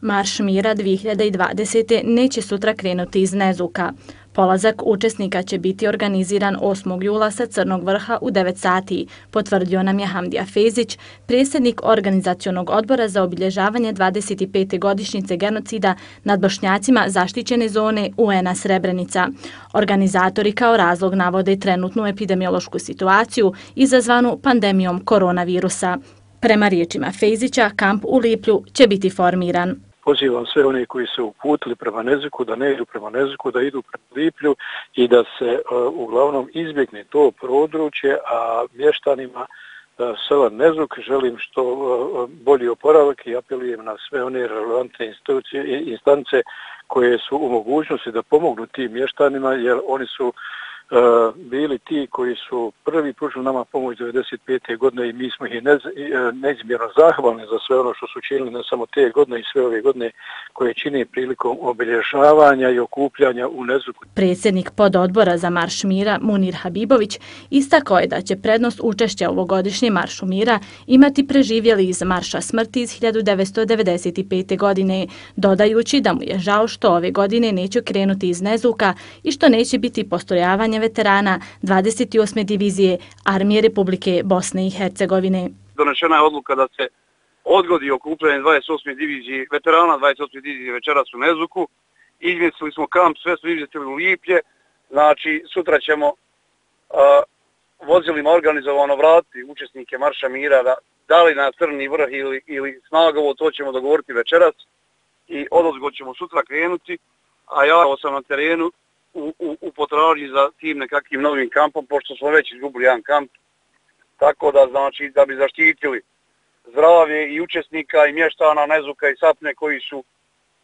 Marš mira 2020. neće sutra krenuti iz Nezuka. Polazak učesnika će biti organiziran 8. jula sa Crnog vrha u 9 sati, potvrdio nam je Hamdija Fezić, predsjednik organizacionog odbora za obilježavanje 25. godišnjice genocida nad bošnjacima zaštićene zone UN-a Srebrenica. Organizatori kao razlog navode trenutnu epidemiološku situaciju izazvanu pandemijom koronavirusa. Prema riječima Fezića, kamp u Liplju će biti formiran pozivam sve one koji se uputili prema Neziku da ne idu prema Neziku, da idu prema Liplju i da se uh, uglavnom izbjegne to područje, a mještanima uh, sela Nezuk želim što uh, bolji oporavak i apelujem na sve one relevantne institucije i instance koje su u mogućnosti da pomognu tim mještanima, jer oni su uh, E, bili ti koji su prvi pružili nama pomoć 95. godine i mi smo ih nez, e, neizmjerno zahvalni za sve ono što su činili ne samo te godine i sve ove godine koje čini prilikom obilježavanja i okupljanja u Nezuku. Predsjednik pododbora za Marš Mira Munir Habibović istakao je da će prednost učešća ovogodišnje Maršu Mira imati preživjeli iz Marša smrti iz 1995. godine, dodajući da mu je žao što ove godine neće krenuti iz Nezuka i što neće biti postojavanje okupljanje veterana 28. divizije Armije Republike Bosne i Hercegovine. Donešena je odluka da se odgodi okupljanje 28. divizije veterana 28. divizije večeras u Nezuku. Izmjestili smo kamp, sve smo izmjestili u Liplje. Znači, sutra ćemo uh, vozilima organizovano vratiti učesnike Marša Mira da, da li na Crni vrh ili, ili Snagovo, to ćemo dogovoriti večeras. I odozgo ćemo sutra krenuti, a ja sam na terenu u, u, u potraži za tim nekakvim novim kampom, pošto smo već izgubili jedan kamp. Tako da znači da bi zaštitili zdravlje i učesnika i mještana Nezuka i Sapne koji su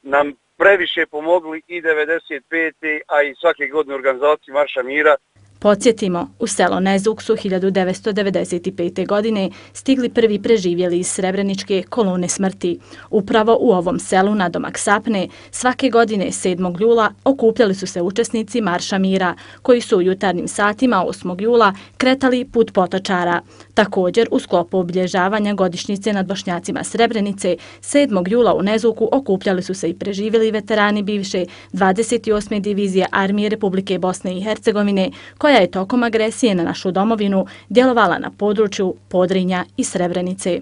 nam previše pomogli i 95. a i svake godine organizacije Marša Mira Podsjetimo, u selo Nezuk su 1995. godine stigli prvi preživjeli iz Srebreničke kolone smrti. Upravo u ovom selu na domak Sapne svake godine 7. jula okupljali su se učesnici Marša Mira, koji su u jutarnjim satima 8. jula kretali put potočara. Također, u sklopu obilježavanja godišnjice nad Bošnjacima Srebrenice, 7. jula u Nezuku okupljali su se i preživjeli veterani bivše 28. divizije Armije Republike Bosne i Hercegovine, koja koja je tokom agresije na našu domovinu djelovala na području Podrinja i Srebrenice.